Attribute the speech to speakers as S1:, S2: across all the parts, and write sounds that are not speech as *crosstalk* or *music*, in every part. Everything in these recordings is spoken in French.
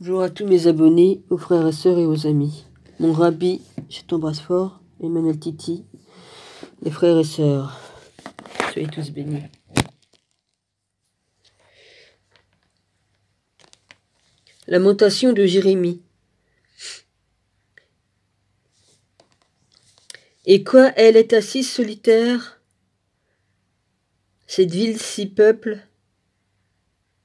S1: Bonjour à tous mes abonnés, aux frères et sœurs et aux amis. Mon rabbi, je t'embrasse fort, Emmanuel Titi, les frères et sœurs. Soyez tous bénis. Lamentation de Jérémie. Et quoi, elle est assise solitaire, cette ville si peuple,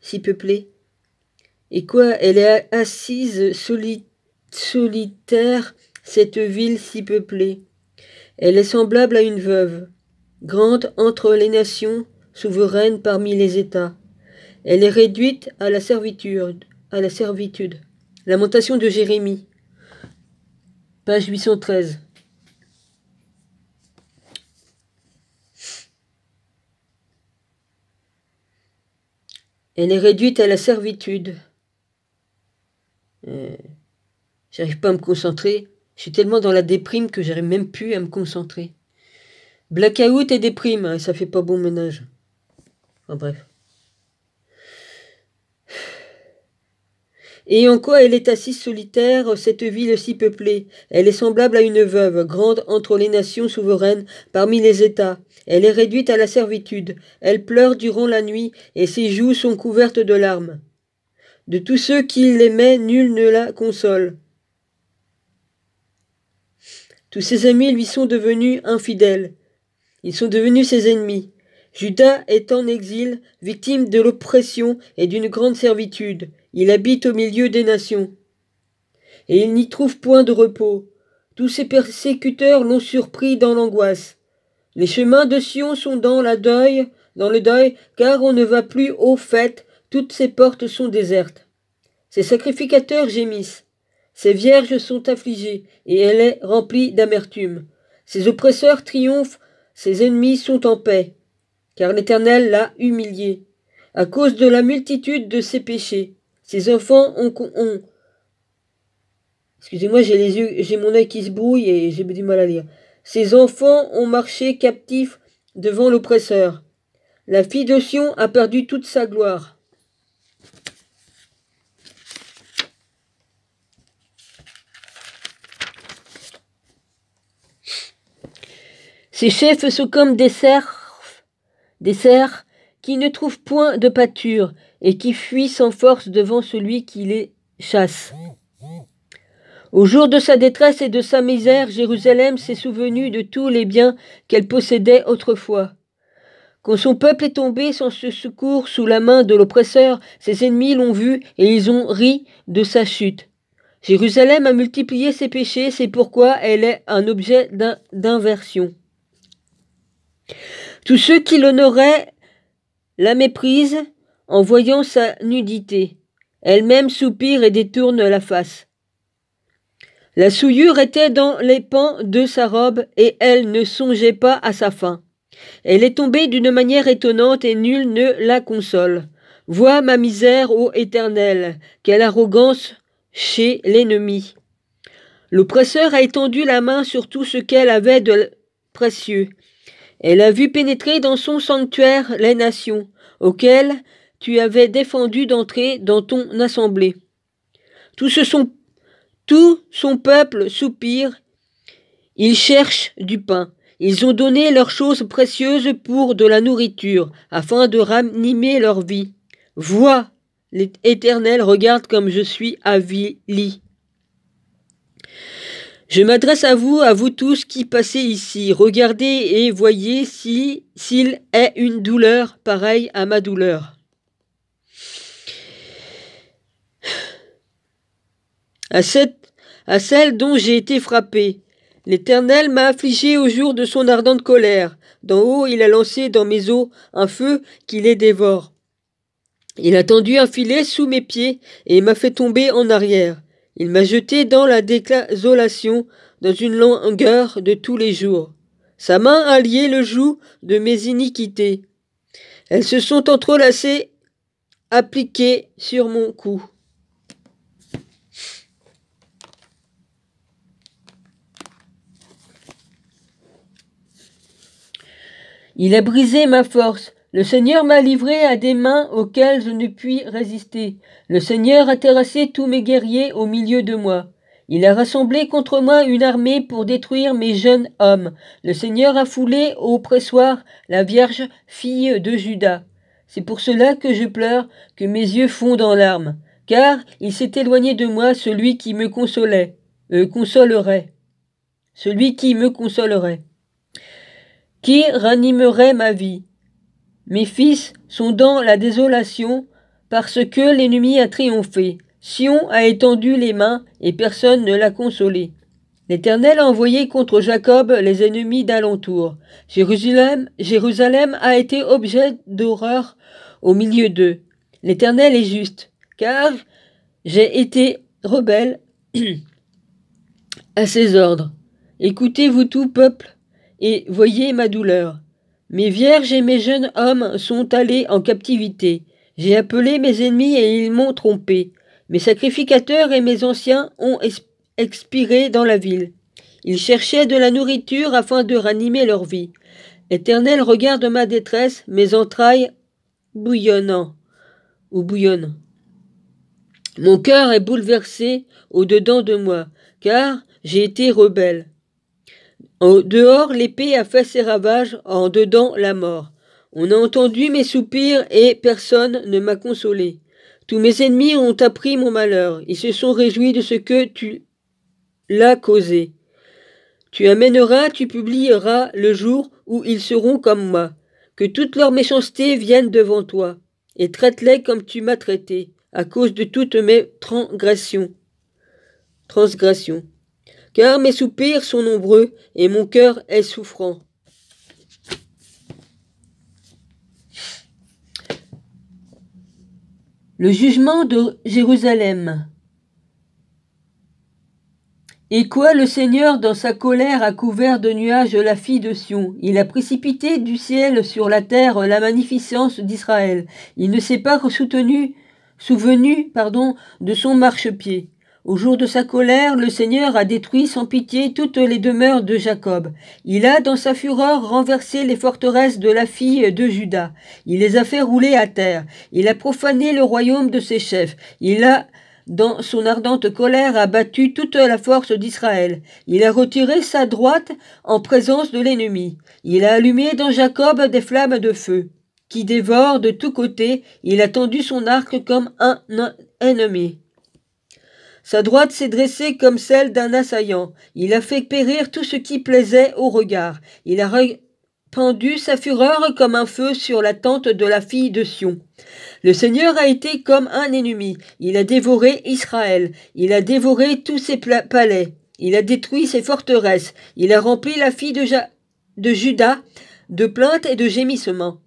S1: si peuplée? Et quoi, elle est assise solitaire, cette ville si peuplée Elle est semblable à une veuve, grande entre les nations, souveraine parmi les États. Elle est réduite à la servitude, à la servitude. Lamentation de Jérémie, page 813. Elle est réduite à la servitude. Euh, j'arrive pas à me concentrer. Je suis tellement dans la déprime que j'arrive même plus à me concentrer. Blackout et déprime, hein, ça fait pas bon ménage. Enfin bref. Et en quoi elle est assise solitaire, cette ville si peuplée? Elle est semblable à une veuve, grande entre les nations souveraines, parmi les États. Elle est réduite à la servitude. Elle pleure durant la nuit, et ses joues sont couvertes de larmes. De tous ceux qui l'aimaient, nul ne la console. Tous ses amis lui sont devenus infidèles. Ils sont devenus ses ennemis. Judas est en exil, victime de l'oppression et d'une grande servitude. Il habite au milieu des nations. Et il n'y trouve point de repos. Tous ses persécuteurs l'ont surpris dans l'angoisse. Les chemins de Sion sont dans le deuil, car on ne va plus aux fêtes, toutes ses portes sont désertes. Ses sacrificateurs gémissent. Ses vierges sont affligées, et elle est remplie d'amertume. Ses oppresseurs triomphent, ses ennemis sont en paix, car l'Éternel l'a humilié, à cause de la multitude de ses péchés. Ces enfants ont, Excusez-moi, j'ai j'ai mon œil qui se brouille et j'ai du mal à lire. Ces enfants ont marché captifs devant l'oppresseur. La fille de Sion a perdu toute sa gloire. Ces chefs sont comme des cerfs, des cerfs qui ne trouvent point de pâture et qui fuient sans force devant celui qui les chasse. Au jour de sa détresse et de sa misère, Jérusalem s'est souvenue de tous les biens qu'elle possédait autrefois. Quand son peuple est tombé sans ce secours sous la main de l'oppresseur, ses ennemis l'ont vu et ils ont ri de sa chute. Jérusalem a multiplié ses péchés, c'est pourquoi elle est un objet d'inversion. Tous ceux qui l'honoraient la méprisent en voyant sa nudité. Elle-même soupire et détourne la face. La souillure était dans les pans de sa robe, et elle ne songeait pas à sa fin. Elle est tombée d'une manière étonnante, et nul ne la console. Vois ma misère, ô Éternel, quelle arrogance chez l'ennemi. L'oppresseur a étendu la main sur tout ce qu'elle avait de précieux. Elle a vu pénétrer dans son sanctuaire les nations, auxquelles tu avais défendu d'entrer dans ton assemblée. Tout, son, son peuple soupire, ils cherchent du pain. Ils ont donné leurs choses précieuses pour de la nourriture, afin de ranimer leur vie. Vois, l'Éternel regarde comme je suis avili. Je m'adresse à vous, à vous tous qui passez ici. Regardez et voyez si s'il est une douleur pareille à ma douleur. à, cette, à celle dont j'ai été frappé. L'Éternel m'a affligé au jour de son ardente colère. D'en haut, il a lancé dans mes eaux un feu qui les dévore. Il a tendu un filet sous mes pieds et m'a fait tomber en arrière. Il m'a jeté dans la désolation, dans une longueur de tous les jours. Sa main a lié le joug de mes iniquités. Elles se sont entrelacées, appliquées sur mon cou. Il a brisé ma force, Le Seigneur m'a livré à des mains auxquelles je ne puis résister. Le Seigneur a terrassé tous mes guerriers au milieu de moi. Il a rassemblé contre moi une armée pour détruire mes jeunes hommes. Le Seigneur a foulé au pressoir la Vierge fille de Judas. C'est pour cela que je pleure, que mes yeux fondent en larmes, car il s'est éloigné de moi celui qui me consolait, euh, consolerait, celui qui me consolerait, qui ranimerait ma vie? Mes fils sont dans la désolation parce que l'ennemi a triomphé. Sion a étendu les mains et personne ne l'a consolé. L'Éternel a envoyé contre Jacob les ennemis d'alentour. Jérusalem, Jérusalem a été objet d'horreur au milieu d'eux. L'Éternel est juste, car j'ai été rebelle *clears throat* à ses ordres. Écoutez-vous tout, peuple, et voyez ma douleur. Mes vierges et mes jeunes hommes sont allés en captivité. J'ai appelé mes ennemis et ils m'ont trompé. Mes sacrificateurs et mes anciens ont expiré dans la ville. Ils cherchaient de la nourriture afin de ranimer leur vie. Éternel, regarde ma détresse, mes entrailles bouillonnant ou bouillonnent. Mon cœur est bouleversé au-dedans de moi, car j'ai été rebelle. En dehors, l'épée a fait ses ravages, en dedans, la mort. On a entendu mes soupirs et personne ne m'a consolé. Tous mes ennemis ont appris mon malheur. Ils se sont réjouis de ce que tu l'as causé. Tu amèneras, tu publieras le jour où ils seront comme moi. Que toute leur méchanceté vienne devant toi, et traite-les comme tu m'as traité, à cause de toutes mes transgressions. Transgressions car mes soupirs sont nombreux et mon cœur est souffrant. Le jugement de Jérusalem. Et quoi le Seigneur dans sa colère a couvert de nuages la fille de Sion? Il a précipité du ciel sur la terre la magnificence d'Israël. Il ne s'est pas souvenu, de son marchepied. Au jour de sa colère, le Seigneur a détruit sans pitié toutes les demeures de Jacob. Il a, dans sa fureur, renversé les forteresses de la fille de Judas. Il les a fait rouler à terre. Il a profané le royaume de ses chefs. Il a, dans son ardente colère, abattu toute la force d'Israël. Il a retiré sa droite en présence de l'ennemi. Il a allumé dans Jacob des flammes de feu qui dévorent de tous côtés. Il a tendu son arc comme un ennemi. Sa droite s'est dressée comme celle d'un assaillant. Il a fait périr tout ce qui plaisait au regard. Il a répandu sa fureur comme un feu sur la tente de la fille de Sion. Le Seigneur a été comme un ennemi. Il a dévoré Israël. Il a dévoré tous ses palais. Il a détruit ses forteresses. Il a rempli la fille de, de Judas de plaintes et de gémissements.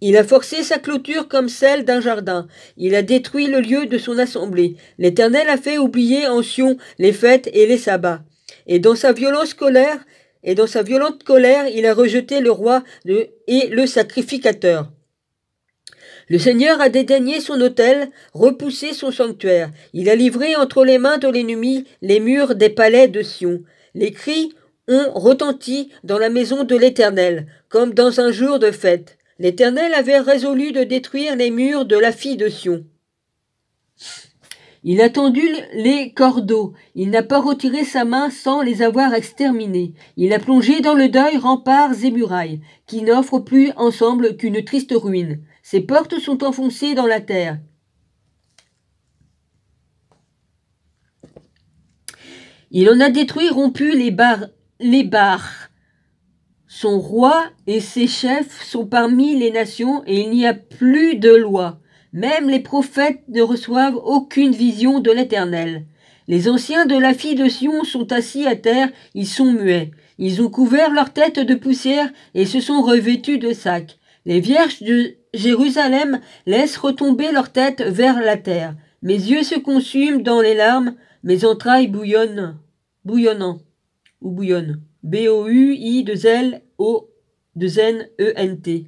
S1: Il a forcé sa clôture comme celle d'un jardin. Il a détruit le lieu de son assemblée. L'Éternel a fait oublier en Sion les fêtes et les sabbats. Et dans sa violente colère, et dans sa violente colère, il a rejeté le roi et le sacrificateur. Le Seigneur a dédaigné son autel, repoussé son sanctuaire. Il a livré entre les mains de l'ennemi les murs des palais de Sion. Les cris ont retenti dans la maison de l'Éternel, comme dans un jour de fête. L'Éternel avait résolu de détruire les murs de la fille de Sion. Il a tendu les cordeaux, il n'a pas retiré sa main sans les avoir exterminés. Il a plongé dans le deuil remparts et murailles, qui n'offrent plus ensemble qu'une triste ruine. Ses portes sont enfoncées dans la terre. Il en a détruit rompu les barres, les barres son roi et ses chefs sont parmi les nations et il n'y a plus de loi. Même les prophètes ne reçoivent aucune vision de l'Éternel. Les anciens de la fille de Sion sont assis à terre, ils sont muets. Ils ont couvert leur tête de poussière et se sont revêtus de sacs. Les vierges de Jérusalem laissent retomber leur tête vers la terre. Mes yeux se consument dans les larmes, mes entrailles bouillonnent, bouillonnant ou bouillonnent. B-O-U-I de L O de N E N T.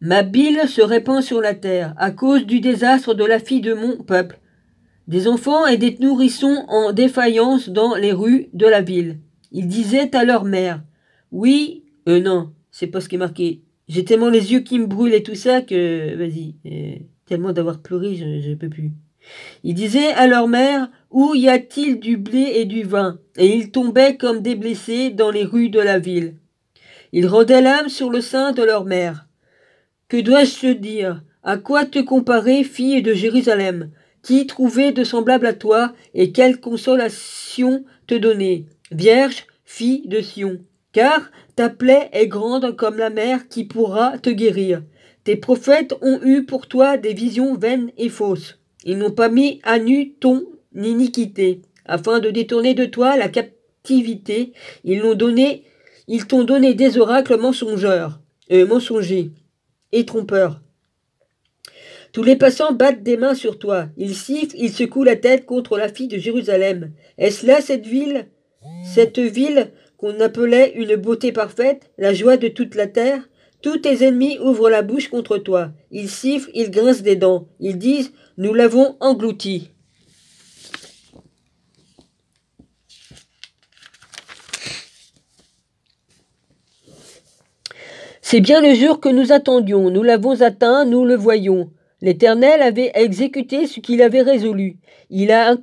S1: Ma bile se répand sur la terre à cause du désastre de la fille de mon peuple. Des enfants et des nourrissons en défaillance dans les rues de la ville. Ils disaient à leur mère Oui, euh non, c'est pas ce qui est marqué. J'ai tellement les yeux qui me brûlent et tout ça que, vas-y, euh, tellement d'avoir pleuré, je, je peux plus. Ils disaient à leur mère, où y a-t-il du blé et du vin? Et ils tombaient comme des blessés dans les rues de la ville. Ils rendaient l'âme sur le sein de leur mère. Que dois-je te dire? À quoi te comparer, fille de Jérusalem? Qui trouvait de semblable à toi, et quelle consolation te donner? Vierge, fille de Sion. Car ta plaie est grande comme la mer qui pourra te guérir. Tes prophètes ont eu pour toi des visions vaines et fausses. Ils n'ont pas mis à nu ton iniquité, afin de détourner de toi la captivité. Ils l'ont donné, ils t'ont donné des oracles mensongeurs, euh, mensongers et trompeurs. Tous les passants battent des mains sur toi. Ils sifflent, ils secouent la tête contre la fille de Jérusalem. Est-ce là cette ville, cette ville qu'on appelait une beauté parfaite, la joie de toute la terre? Tous tes ennemis ouvrent la bouche contre toi. Ils sifflent, ils grincent des dents. Ils disent Nous l'avons englouti. C'est bien le jour que nous attendions. Nous l'avons atteint, nous le voyons. L'Éternel avait exécuté ce qu'il avait résolu. Il a,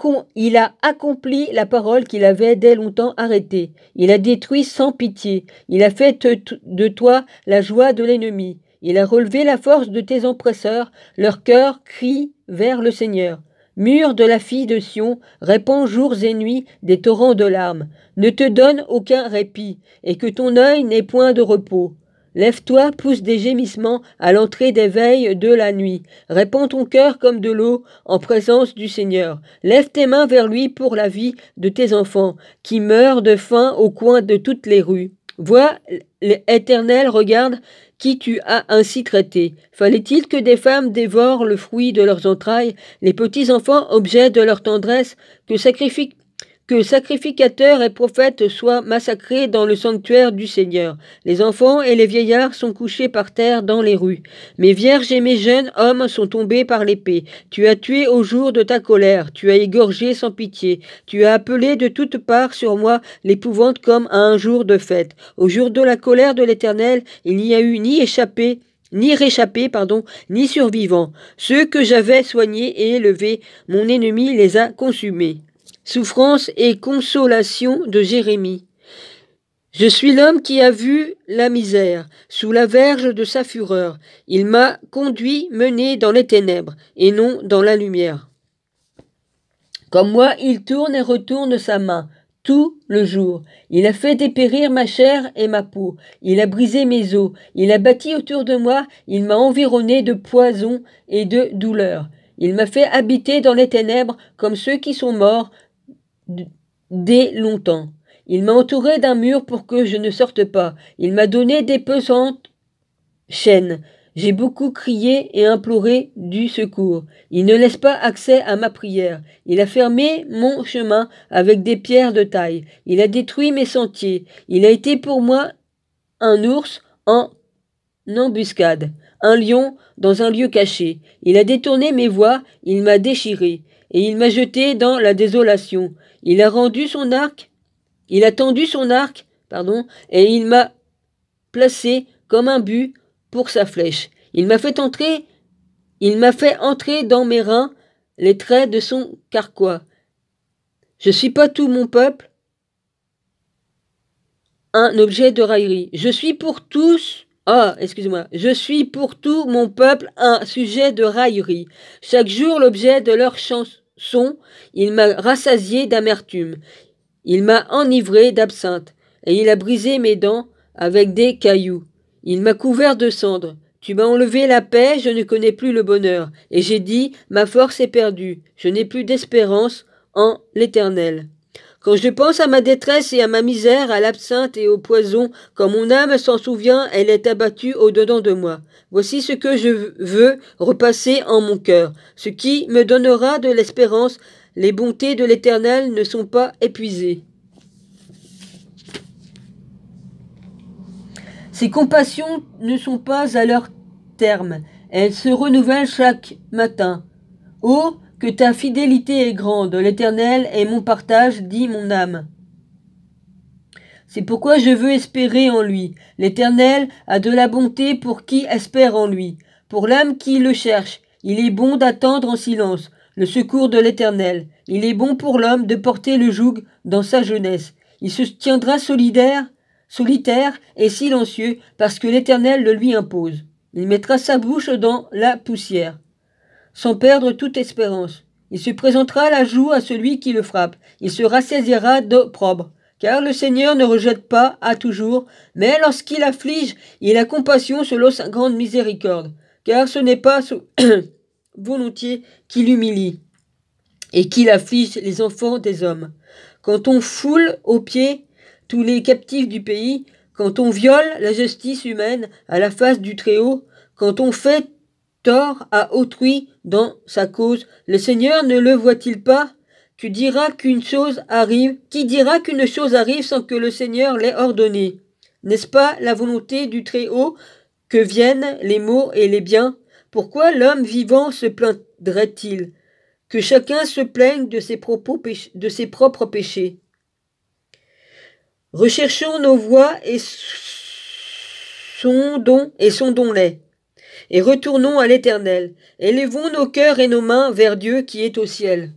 S1: accompli la parole qu'il avait dès longtemps arrêtée. Il a détruit sans pitié. Il a fait de toi la joie de l'ennemi. Il a relevé la force de tes oppresseurs. Leur cœur crie vers le Seigneur. Mur de la fille de Sion, répand jours et nuits des torrents de larmes. Ne te donne aucun répit, et que ton œil n'ait point de repos. Lève-toi, pousse des gémissements à l'entrée des veilles de la nuit. Répands ton cœur comme de l'eau en présence du Seigneur. Lève tes mains vers lui pour la vie de tes enfants, qui meurent de faim au coin de toutes les rues. Vois, l'Éternel regarde qui tu as ainsi traité. Fallait-il que des femmes dévorent le fruit de leurs entrailles, les petits enfants objets de leur tendresse, que sacrifient que sacrificateurs et prophètes soient massacrés dans le sanctuaire du Seigneur. Les enfants et les vieillards sont couchés par terre dans les rues. Mes vierges et mes jeunes hommes sont tombés par l'épée. Tu as tué au jour de ta colère, tu as égorgé sans pitié, tu as appelé de toutes parts sur moi l'épouvante comme à un jour de fête. Au jour de la colère de l'Éternel, il n'y a eu ni échappé, ni réchappé, pardon, ni survivant. Ceux que j'avais soignés et élevés, mon ennemi les a consumés. Souffrance et consolation de Jérémie. Je suis l'homme qui a vu la misère sous la verge de sa fureur. Il m'a conduit mené dans les ténèbres et non dans la lumière. Comme moi, il tourne et retourne sa main tout le jour. Il a fait dépérir ma chair et ma peau. Il a brisé mes os. Il a bâti autour de moi. Il m'a environné de poison et de douleur. Il m'a fait habiter dans les ténèbres comme ceux qui sont morts dès longtemps. Il m'a entouré d'un mur pour que je ne sorte pas. Il m'a donné des pesantes chaînes. J'ai beaucoup crié et imploré du secours. Il ne laisse pas accès à ma prière. Il a fermé mon chemin avec des pierres de taille. Il a détruit mes sentiers. Il a été pour moi un ours en embuscade, un lion dans un lieu caché. Il a détourné mes voies, il m'a déchiré, et il m'a jeté dans la désolation. Il a rendu son arc, il a tendu son arc, pardon, et il m'a placé comme un but pour sa flèche. Il m'a fait entrer, il m'a fait entrer dans mes reins les traits de son carquois. Je suis pas tout mon peuple un objet de raillerie. Je suis pour tous ah, excusez-moi. Je suis pour tout mon peuple un sujet de raillerie. Chaque jour l'objet de leur chanson, il m'a rassasié d'amertume. Il m'a enivré d'absinthe, et il a brisé mes dents avec des cailloux. Il m'a couvert de cendres. Tu m'as enlevé la paix, je ne connais plus le bonheur. Et j'ai dit, ma force est perdue, je n'ai plus d'espérance en l'Éternel. Quand je pense à ma détresse et à ma misère, à l'absinthe et au poison, quand mon âme s'en souvient, elle est abattue au-dedans de moi. Voici ce que je veux repasser en mon cœur, ce qui me donnera de l'espérance. Les bontés de l'Éternel ne sont pas épuisées. Ses compassions ne sont pas à leur terme, elles se renouvellent chaque matin. Oh, que ta fidélité est grande, l'Éternel est mon partage, dit mon âme. C'est pourquoi je veux espérer en lui. L'Éternel a de la bonté pour qui espère en lui. Pour l'âme qui le cherche, il est bon d'attendre en silence le secours de l'Éternel. Il est bon pour l'homme de porter le joug dans sa jeunesse. Il se tiendra solidaire, solitaire et silencieux parce que l'Éternel le lui impose. Il mettra sa bouche dans la poussière, sans perdre toute espérance. Il se présentera la joue à celui qui le frappe. Il se rassaisira d'opprobre. Car le Seigneur ne rejette pas à toujours, mais lorsqu'il afflige, il a compassion selon sa grande miséricorde. Car ce n'est pas *clears throat* volontiers qu'il humilie et qu'il afflige les enfants des hommes. Quand on foule aux pieds tous les captifs du pays, quand on viole la justice humaine à la face du Très-Haut, quand on fait tort à autrui dans sa cause, le Seigneur ne le voit-il pas? Tu diras qu'une chose arrive, qui dira qu'une chose arrive sans que le Seigneur l'ait ordonné. N'est-ce pas la volonté du Très-Haut que viennent les maux et les biens? Pourquoi l'homme vivant se plaindrait-il? Que chacun se plaigne de ses, propos de ses propres péchés. Recherchons nos voies et sondons et sondons-les. Et retournons à l'Éternel. Élevons nos cœurs et nos mains vers Dieu qui est au ciel.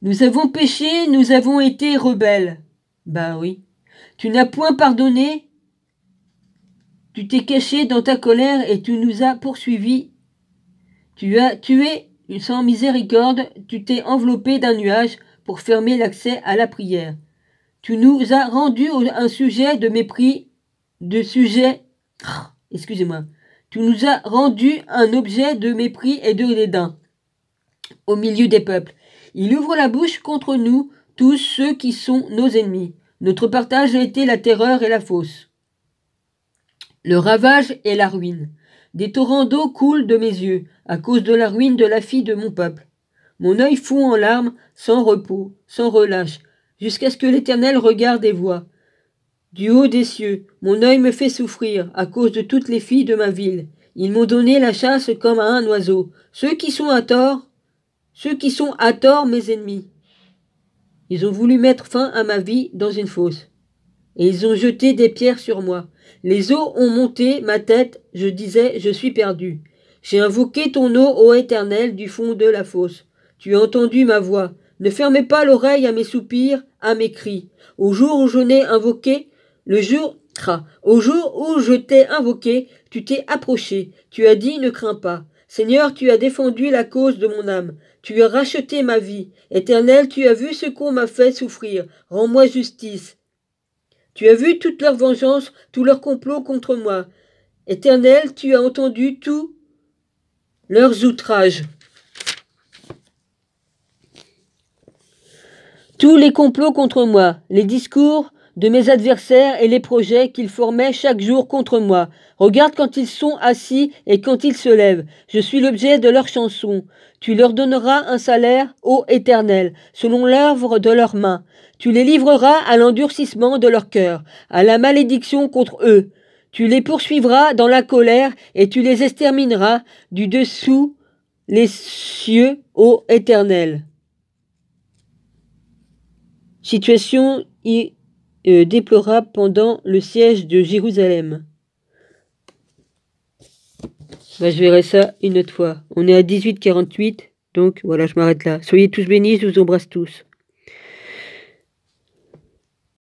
S1: Nous avons péché, nous avons été rebelles. Ben oui. Tu n'as point pardonné. Tu t'es caché dans ta colère et tu nous as poursuivis. Tu as tué sans miséricorde, tu t'es enveloppé d'un nuage pour fermer l'accès à la prière. Tu nous as rendu un sujet de mépris, de sujet. Excusez-moi. Tu nous as rendu un objet de mépris et de dédain au milieu des peuples. Il ouvre la bouche contre nous, tous ceux qui sont nos ennemis. Notre partage a été la terreur et la fausse. Le ravage et la ruine. Des torrents d'eau coulent de mes yeux, à cause de la ruine de la fille de mon peuple. Mon œil fond en larmes, sans repos, sans relâche, jusqu'à ce que l'Éternel regarde et voie. Du haut des cieux, mon œil me fait souffrir, à cause de toutes les filles de ma ville. Ils m'ont donné la chasse comme à un oiseau. Ceux qui sont à tort ceux qui sont à tort mes ennemis. Ils ont voulu mettre fin à ma vie dans une fosse. Et ils ont jeté des pierres sur moi. Les eaux ont monté ma tête, je disais, je suis perdu. J'ai invoqué ton eau, ô éternel, du fond de la fosse. Tu as entendu ma voix. Ne fermez pas l'oreille à mes soupirs, à mes cris. Au jour où je n'ai invoqué, le jour, au jour où je t'ai invoqué, tu t'es approché. Tu as dit, ne crains pas. Seigneur, tu as défendu la cause de mon âme. Tu as racheté ma vie. Éternel, tu as vu ce qu'on m'a fait souffrir. Rends-moi justice. Tu as vu toute leur vengeance, tout leur complot contre moi. Éternel, tu as entendu tous leurs outrages. Tous les complots contre moi, les discours de mes adversaires et les projets qu'ils formaient chaque jour contre moi. Regarde quand ils sont assis et quand ils se lèvent. Je suis l'objet de leurs chansons. Tu leur donneras un salaire, ô Éternel, selon l'œuvre de leurs mains. Tu les livreras à l'endurcissement de leur cœur, à la malédiction contre eux. Tu les poursuivras dans la colère et tu les extermineras du dessous les cieux, ô Éternel. Situation déplorable pendant le siège de Jérusalem. Bah, je verrai ça une autre fois. On est à 18h48, donc voilà, je m'arrête là. Soyez tous bénis, je vous embrasse tous.